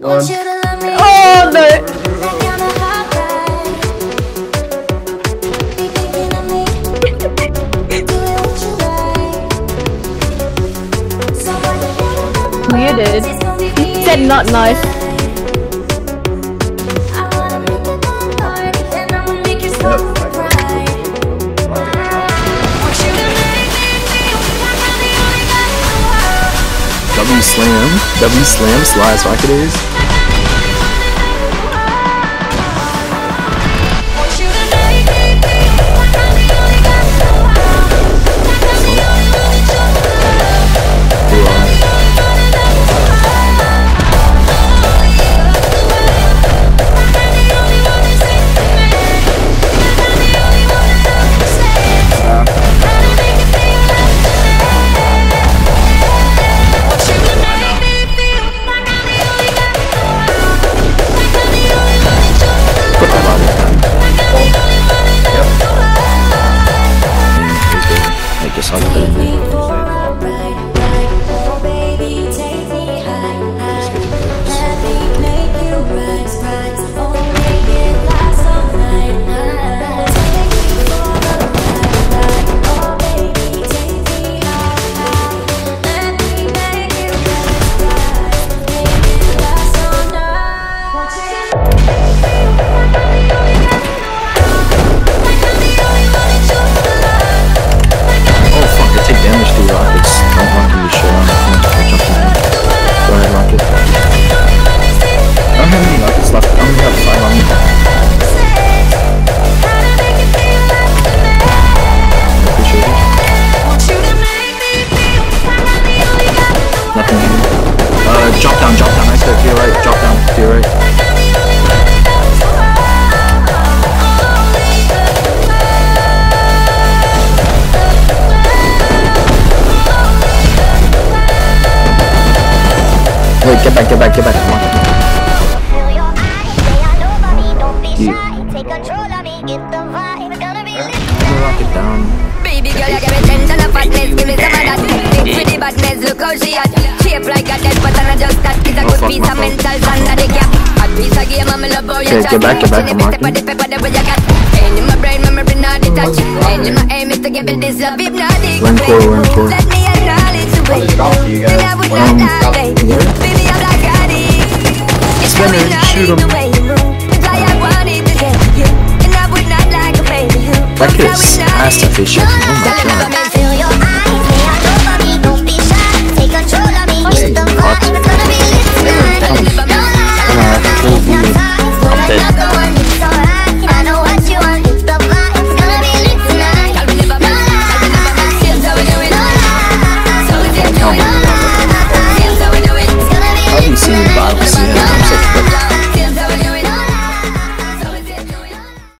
Go on. Oh no! Muted. He said not nice. W Slam. W Slam Slice Rocketeers. Put Make this up. Wait, get back, get back, get back. Come on. You. Put the down. Baby girl, you give me ten of fatness, give me some of that. Mix badness, look how she hot. Shape like a dead, but I'm just that. It's a good piece of fault. mental under the cap. A piece of game, I'm love how you Okay, chat. get back, get back, Each I'm and every step of marking. the paper, the way you got. Ain't in my brain, memory not detached. Ain't in my aim is to give it this love, hypnotic. Run core, run core. Let me acknowledge the way. you guys. And I would not lie, baby. yeah. Like Gotti. It's hypnotic shoot 'em. the way you move. It's why I wanted to get you. And I would not like. That kid is ass shaking. Oh my god.